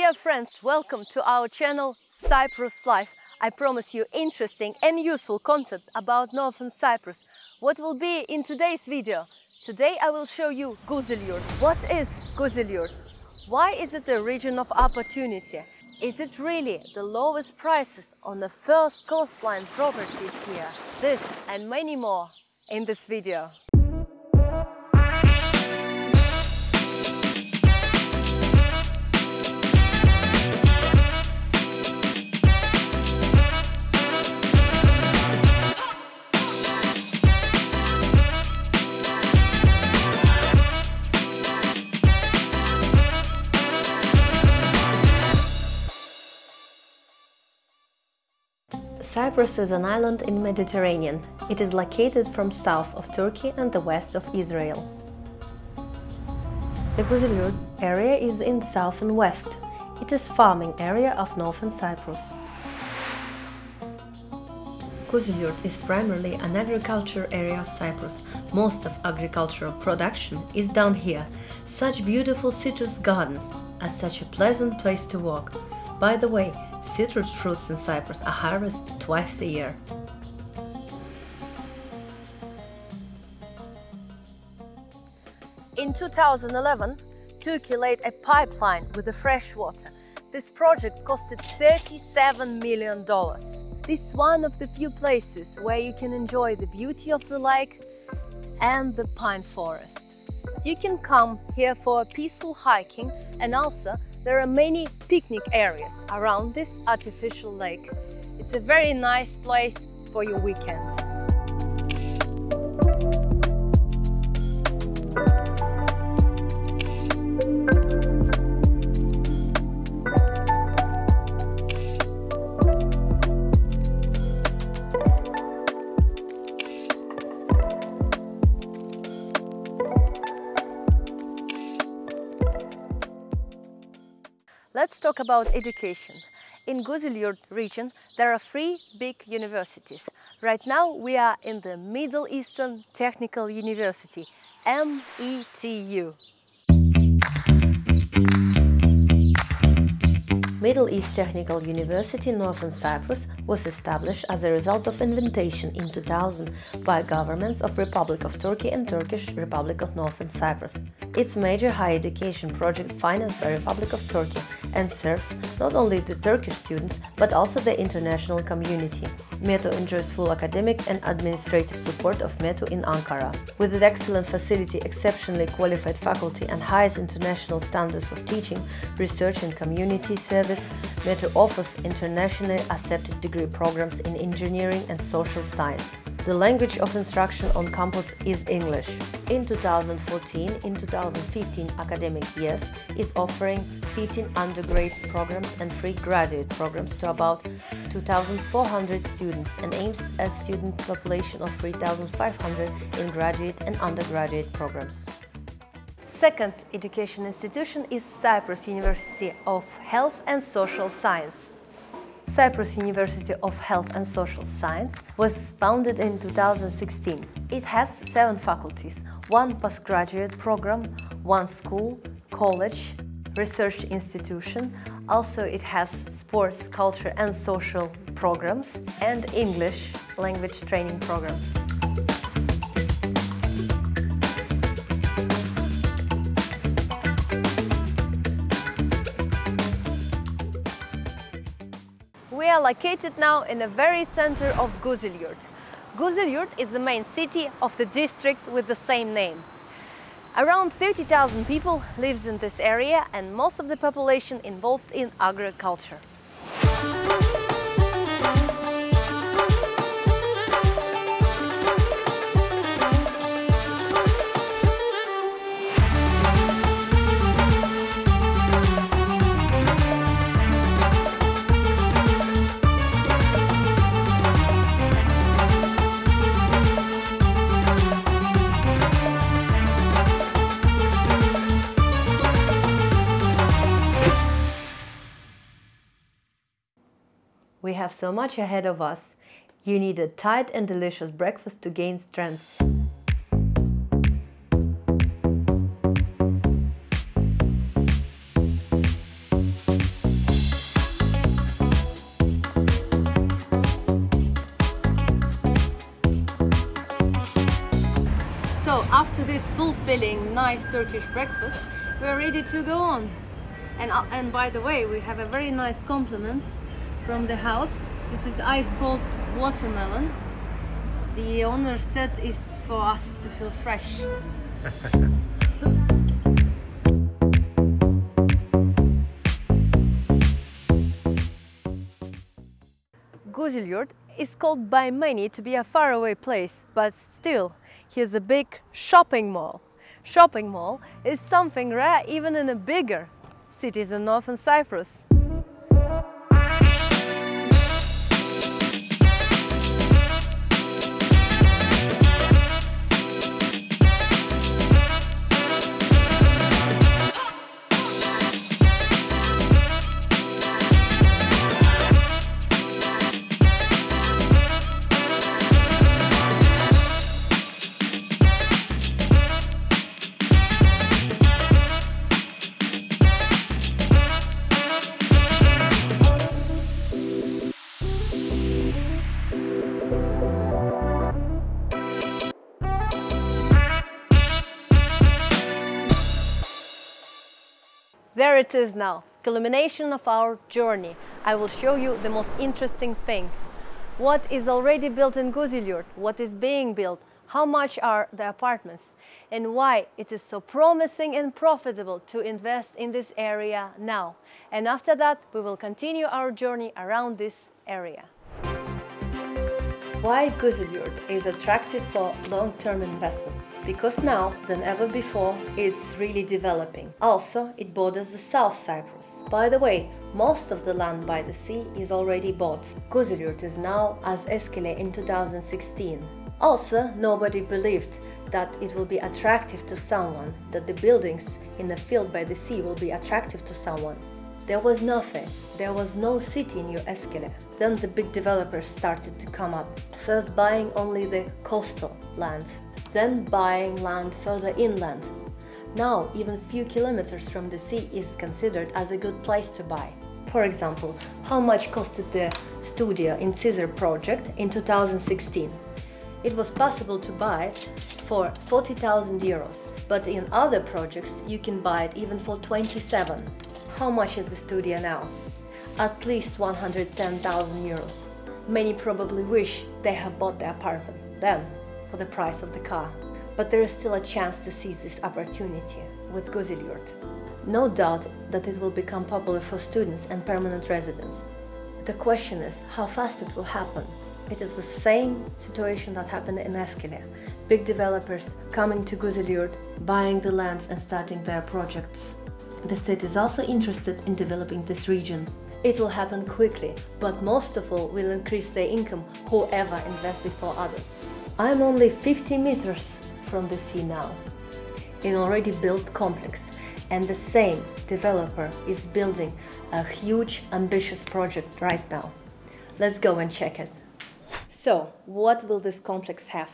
Dear friends, welcome to our channel Cyprus Life. I promise you interesting and useful content about Northern Cyprus. What will be in today's video? Today I will show you Güzelyurt. What is Güzelyurt? Why is it a region of opportunity? Is it really the lowest prices on the first coastline properties here? This and many more in this video. Cyprus is an island in Mediterranean. It is located from south of Turkey and the west of Israel. The Güzelyurt area is in south and west. It is farming area of northern Cyprus. Güzelyurt is primarily an agriculture area of Cyprus. Most of agricultural production is done here. Such beautiful citrus gardens are such a pleasant place to walk. By the way, citrus fruits in Cyprus are harvested twice a year. In 2011, Turkey laid a pipeline with the fresh water. This project costed $37 million. This is one of the few places where you can enjoy the beauty of the lake and the pine forest. You can come here for peaceful hiking and also there are many picnic areas around this artificial lake. It's a very nice place for your weekend. About education. In Güzelyurt region, there are three big universities. Right now, we are in the Middle Eastern Technical University, METU. Middle East Technical University in Northern Cyprus was established as a result of invitation in 2000 by governments of Republic of Turkey and Turkish Republic of Northern Cyprus. Its major higher education project financed by Republic of Turkey and serves not only the Turkish students but also the international community. METU enjoys full academic and administrative support of METU in Ankara. With its excellent facility, exceptionally qualified faculty and highest international standards of teaching, research and community service service, METU offers internationally accepted degree programs in engineering and social science. The language of instruction on campus is English. In 2014 in 2015 academic years is offering 15 undergraduate programs and 3 graduate programs to about 2,400 students and aims at student population of 3,500 in graduate and undergraduate programs. Second education institution is Cyprus University of Health and Social Science. Cyprus University of Health and Social Science was founded in 2016. It has seven faculties, one postgraduate program, one school, college, research institution. Also it has sports, culture and social programs and English language training programs. Are located now in the very center of Güzelyurt. Güzelyurt is the main city of the district with the same name. Around 30,000 people lives in this area and most of the population involved in agriculture. have so much ahead of us, you need a tight and delicious breakfast to gain strength. So after this fulfilling, nice Turkish breakfast, we're ready to go on. And, uh, and by the way, we have a very nice compliments from the house. This is ice cold watermelon. The owner said is for us to feel fresh. Güzelyurt is called by many to be a faraway place, but still, here's a big shopping mall. Shopping mall is something rare even in a bigger cities in northern Cyprus. There it is now, culmination of our journey. I will show you the most interesting thing. What is already built in Güzelyurt, what is being built, how much are the apartments, and why it is so promising and profitable to invest in this area now. And after that, we will continue our journey around this area. Why Güzelyurt is attractive for long-term investments? Because now, than ever before, it's really developing. Also, it borders the South Cyprus. By the way, most of the land by the sea is already bought. Güzelyurt is now as Iskele in 2016. Also, nobody believed that it will be attractive to someone, that the buildings in the field by the sea will be attractive to someone. There was nothing. There was no city near Iskele. Then the big developers started to come up, first buying only the coastal land, then buying land further inland. Now, even few kilometers from the sea is considered as a good place to buy. For example, how much costed the studio in Caesar project in 2016? It was possible to buy it for 40,000 euros, but in other projects you can buy it even for 27. How much is the studio now? At least 110,000 euros. Many probably wish they have bought the apartment then for the price of the car. But there is still a chance to seize this opportunity with Güzelyurt. No doubt that it will become popular for students and permanent residents. The question is how fast it will happen. It is the same situation that happened in Iskele. Big developers coming to Güzelyurt, buying the lands and starting their projects. The state is also interested in developing this region. It will happen quickly, but most of all will increase their income whoever invests before others. I'm only 50 meters from the sea now, in already built complex, and the same developer is building a huge ambitious project right now. Let's go and check it. So, what will this complex have?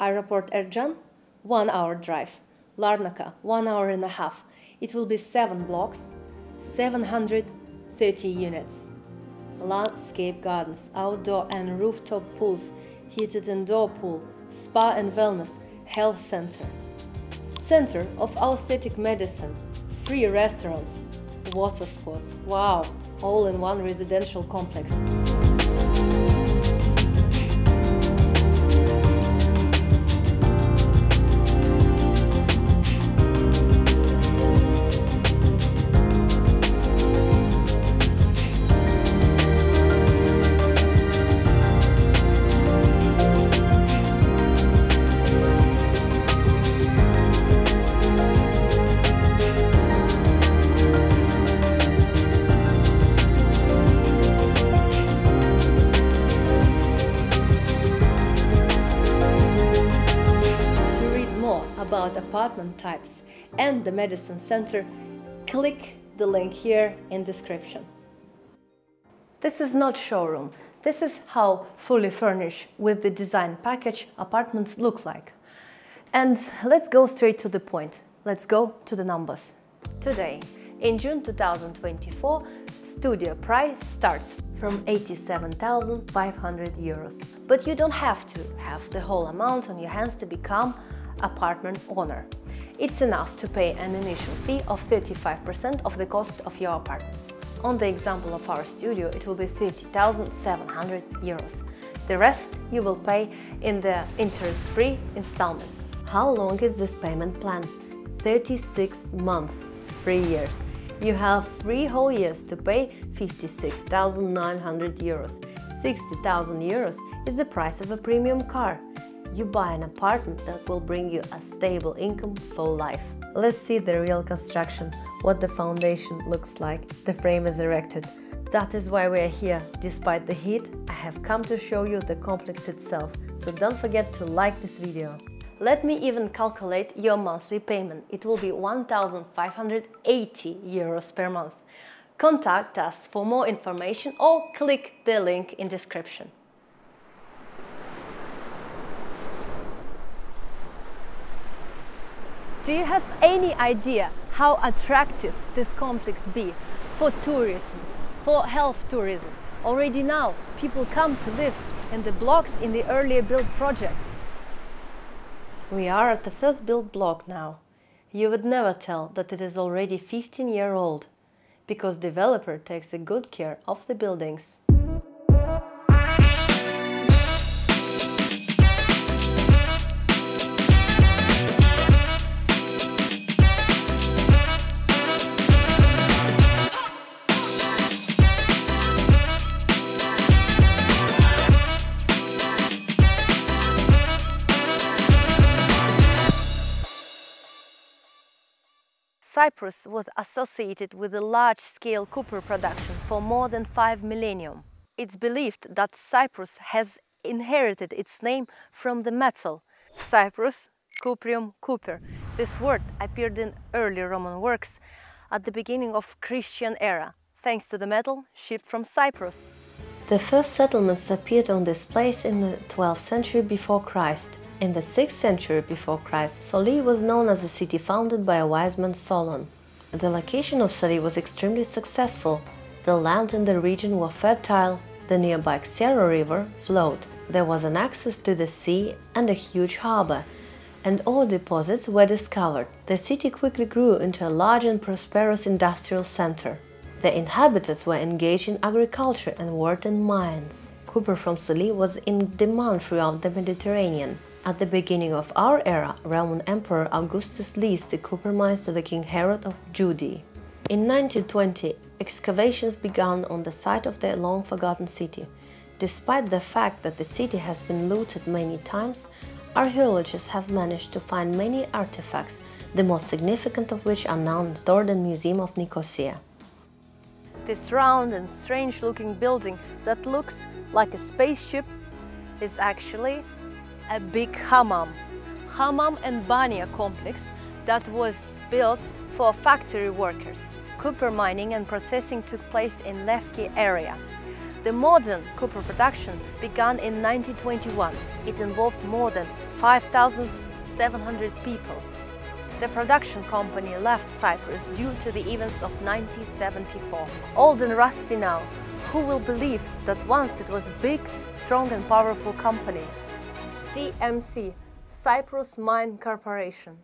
Aeroport Ercan, one hour drive. Larnaca, one hour and a half. It will be seven blocks, 730 units. Landscape gardens, outdoor and rooftop pools, heated indoor pool, spa and wellness, health center. Center of aesthetic medicine, free restaurants, water sports. Wow, all in one residential complex. Types and the medicine center, click the link here in description. This is not showroom. This is how fully furnished with the design package apartments look like. And let's go straight to the point. Let's go to the numbers. Today, in June 2024, studio price starts from 87,500 euros. But you don't have to have the whole amount on your hands to become apartment owner. It's enough to pay an initial fee of 35% of the cost of your apartments. On the example of our studio, it will be 30,700 euros. The rest you will pay in the interest-free installments. How long is this payment plan? 36 months, 3 years. You have 3 whole years to pay 56,900 euros. 60,000 euros is the price of a premium car. You buy an apartment that will bring you a stable income for life. Let's see the real construction, what the foundation looks like, the frame is erected. That is why we are here. Despite the heat, I have come to show you the complex itself, so don't forget to like this video. Let me even calculate your monthly payment. It will be 1580 euros per month. Contact us for more information or click the link in description. Do you have any idea how attractive this complex be for tourism, for health tourism? Already now, people come to live in the blocks in the earlier built project. We are at the first built block now. You would never tell that it is already 15 year old, because developer takes a good care of the buildings. Cyprus was associated with a large-scale copper production for more than five millennium. It's believed that Cyprus has inherited its name from the metal Cyprus, cuprium, copper. This word appeared in early Roman works at the beginning of Christian era, thanks to the metal shipped from Cyprus. The first settlements appeared on this place in the 12th century before Christ. In the 6th century before Christ, Soli was known as a city founded by a wise man Solon. The location of Soli was extremely successful. The land in the region was fertile, the nearby Xero river flowed. There was an access to the sea and a huge harbor, and ore deposits were discovered. The city quickly grew into a large and prosperous industrial center. The inhabitants were engaged in agriculture and worked in mines. Copper from Soli was in demand throughout the Mediterranean. At the beginning of our era, Roman Emperor Augustus leased the copper mines to the King Herod of Judea. In 1920, excavations began on the site of the long-forgotten city. Despite the fact that the city has been looted many times, archaeologists have managed to find many artifacts, the most significant of which are now stored in the Museum of Nicosia. This round and strange-looking building that looks like a spaceship is actually a big hammam, hammam and banya complex that was built for factory workers. Copper mining and processing took place in Lefki area. The modern copper production began in 1921. It involved more than 5,700 people. The production company left Cyprus due to the events of 1974. Old and rusty now, who will believe that once it was a big, strong and powerful company? CMC, Cyprus Mine Corporation.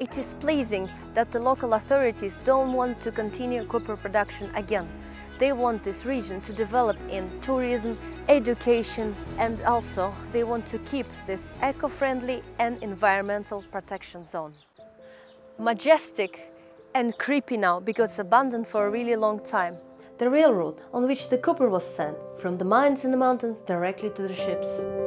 It is pleasing that the local authorities don't want to continue copper production again. They want this region to develop in tourism, education and also they want to keep this eco-friendly and environmental protection zone. Majestic and creepy now because abandoned for a really long time. The railroad on which the copper was sent from the mines in the mountains directly to the ships.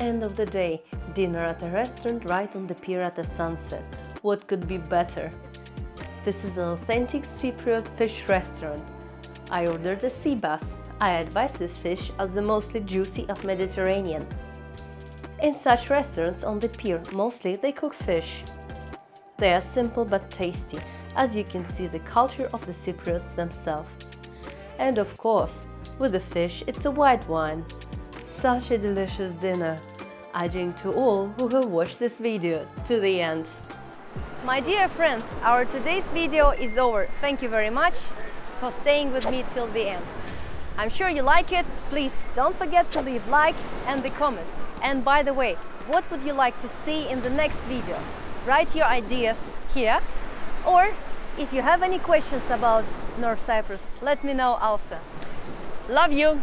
End of the day, dinner at a restaurant right on the pier at the sunset. What could be better? This is an authentic Cypriot fish restaurant. I ordered a sea bass. I advise this fish as the mostly juicy of Mediterranean. In such restaurants on the pier, mostly they cook fish. They are simple but tasty, as you can see the culture of the Cypriots themselves. And of course, with the fish, it's a white wine. Such a delicious dinner. I drink to all who have watched this video to the end. My dear friends, our today's video is over. Thank you very much for staying with me till the end. I'm sure you like it. Please don't forget to leave like and the comment. And by the way, what would you like to see in the next video? Write your ideas here or if you have any questions about North Cyprus, let me know also. Love you!